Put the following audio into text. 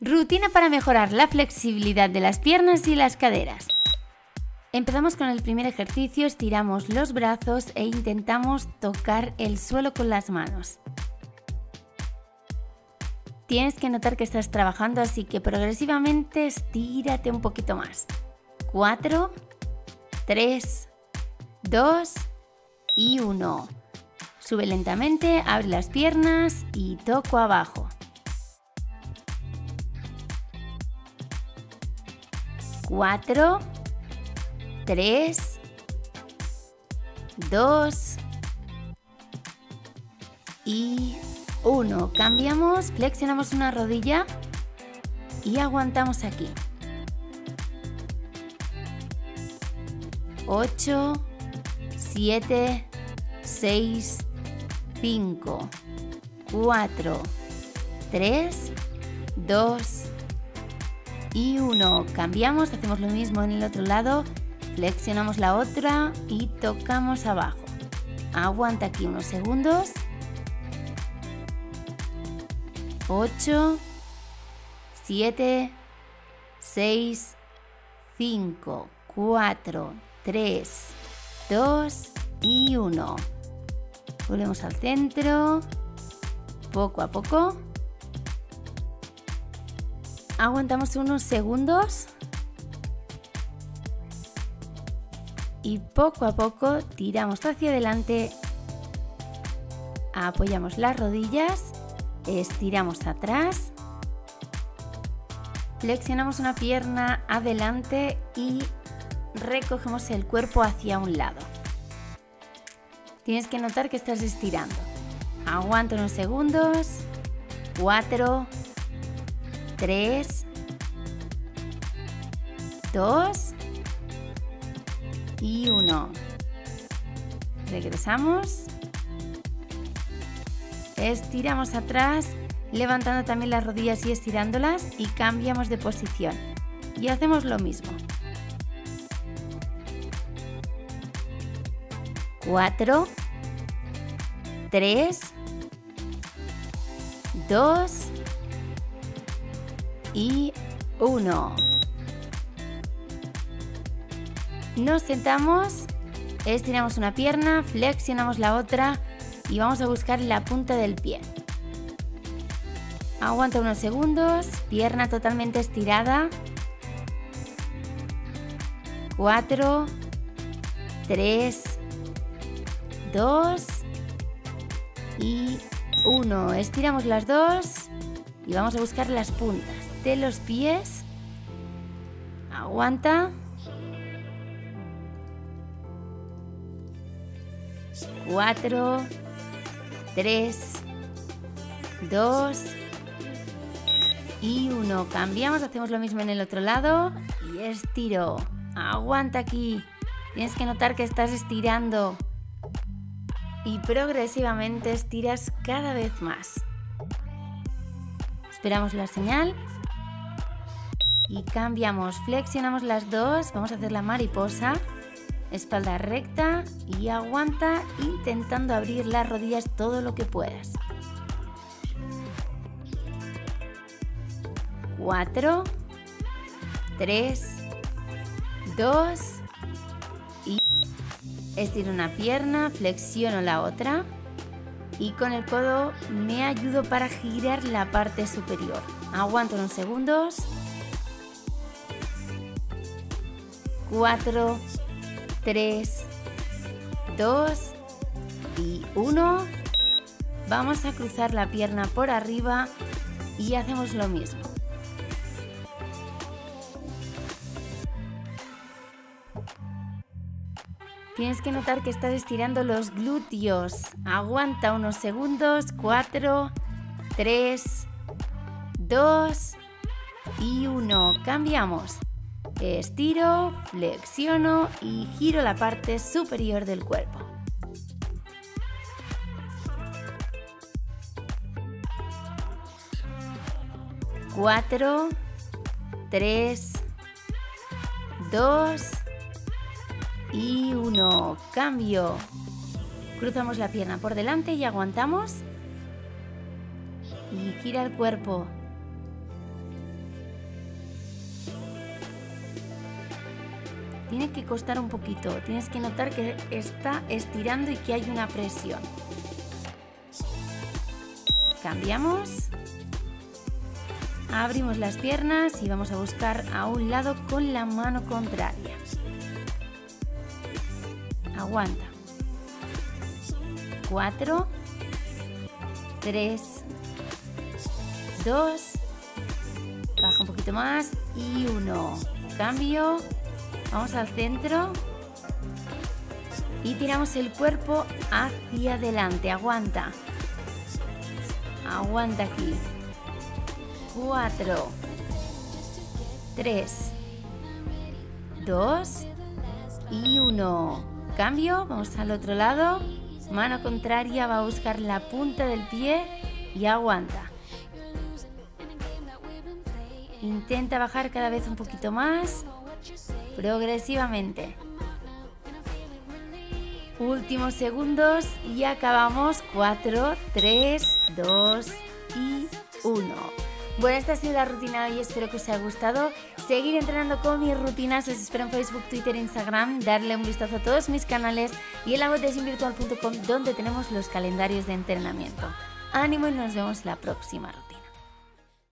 Rutina para mejorar la flexibilidad de las piernas y las caderas. Empezamos con el primer ejercicio, estiramos los brazos e intentamos tocar el suelo con las manos. Tienes que notar que estás trabajando, así que progresivamente estírate un poquito más. 4, 3, 2 y 1. Sube lentamente, abre las piernas y toco abajo. 4, 3, 2 y 1. Cambiamos, flexionamos una rodilla y aguantamos aquí. 8, 7, 6, 5, 4, 3, 2 y 1. Cambiamos, hacemos lo mismo en el otro lado, flexionamos la otra y tocamos abajo. Aguanta aquí unos segundos. 8, 7, 6, 5, 4, 3, 2 y 1. Volvemos al centro, poco a poco. Aguantamos unos segundos. Y poco a poco tiramos hacia adelante. Apoyamos las rodillas. Estiramos atrás. Flexionamos una pierna adelante y recogemos el cuerpo hacia un lado. Tienes que notar que estás estirando. Aguanta unos segundos. 4, 3, 2 y 1. Regresamos. Estiramos atrás, levantando también las rodillas y estirándolas y cambiamos de posición. Y hacemos lo mismo. 4, 3, 2 y 1. Nos sentamos, estiramos una pierna, flexionamos la otra y vamos a buscar la punta del pie. Aguanta unos segundos, pierna totalmente estirada. 4, 3, 2 y 1. Estiramos las dos y vamos a buscar las puntas de los pies. Aguanta. 4, 3, 2 y 1. Cambiamos, hacemos lo mismo en el otro lado y estiro. Aguanta aquí. Tienes que notar que estás estirando y progresivamente estiras cada vez más. Esperamos la señal y cambiamos, flexionamos las dos, vamos a hacer la mariposa, espalda recta y aguanta intentando abrir las rodillas todo lo que puedas. 4, 3, 2 y estiro una pierna, flexiono la otra y con el codo me ayudo para girar la parte superior. Aguanto unos segundos 4, 3, 2 y 1. Vamos a cruzar la pierna por arriba y hacemos lo mismo. Tienes que notar que estás estirando los glúteos. Aguanta unos segundos. 4, 3, 2 y 1. Cambiamos. Estiro, flexiono y giro la parte superior del cuerpo. Cuatro, tres, dos y uno. Cambio. Cruzamos la pierna por delante y aguantamos. Y gira el cuerpo. Tiene que costar un poquito. Tienes que notar que está estirando y que hay una presión. Cambiamos. Abrimos las piernas y vamos a buscar a un lado con la mano contraria. Aguanta. 4, 3, 2, baja un poquito más y 1. Cambio, vamos al centro y tiramos el cuerpo hacia adelante. Aguanta. Aguanta aquí. 4, 3, 2 y 1. Cambio, vamos al otro lado. Mano contraria va a buscar la punta del pie y aguanta. Intenta bajar cada vez un poquito más, progresivamente. Últimos segundos y acabamos. 4, 3, 2 y 1. Bueno, esta ha sido la rutina de hoy, espero que os haya gustado. Seguir entrenando con mis rutinas, os espero en Facebook, Twitter Instagram, darle un vistazo a todos mis canales y en la web de donde tenemos los calendarios de entrenamiento. Ánimo y nos vemos la próxima